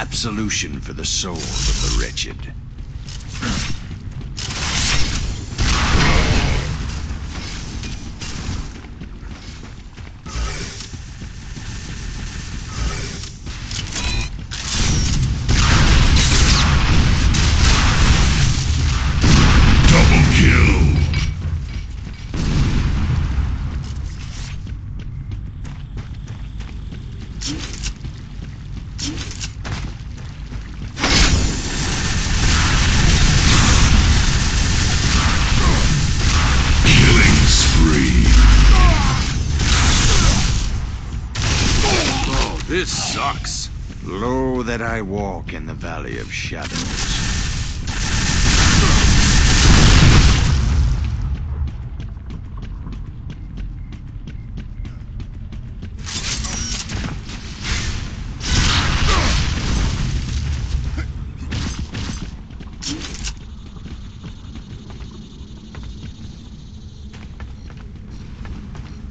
Absolution for the souls of the wretched. Sucks. Lo that I walk in the valley of shadows.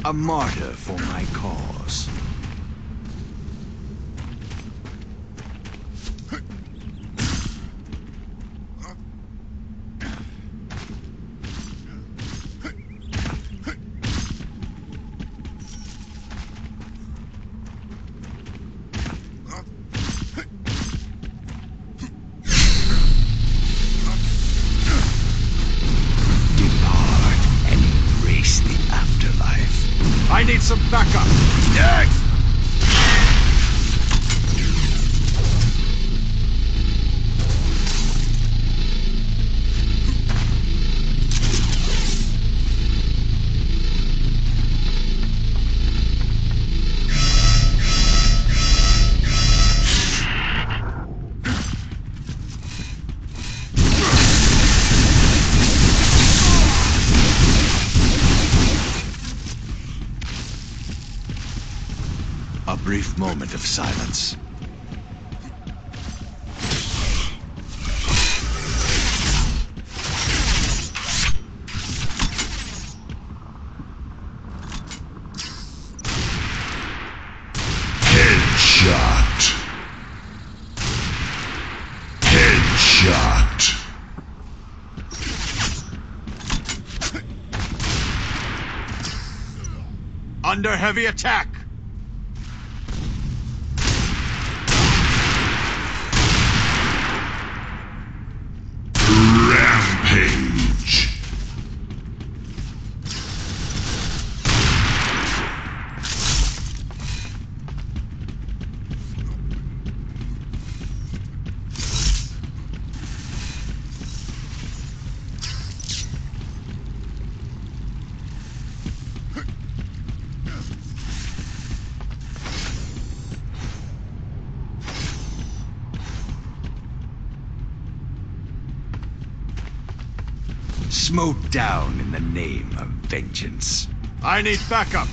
A martyr for my cause. I need some backup. Yes! Brief moment of silence. Under heavy attack. Smote down in the name of vengeance. I need backup.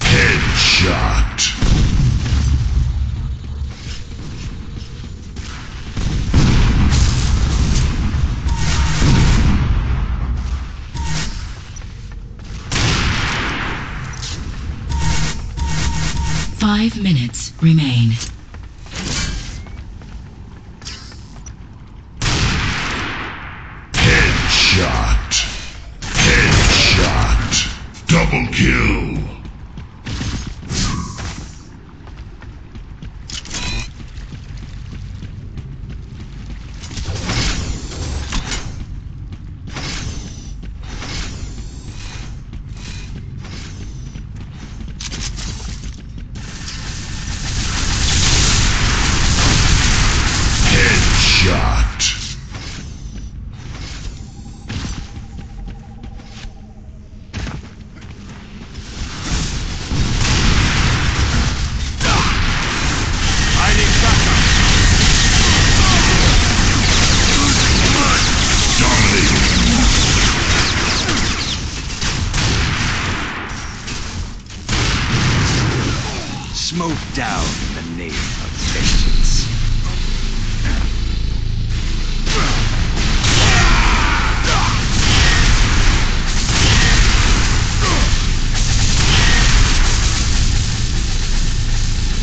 Headshot. Five minutes remain. Double kill. Headshot. Smoke down in the name of vengeance.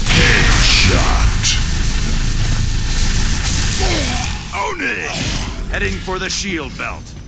Headshot. Own! Heading for the shield belt.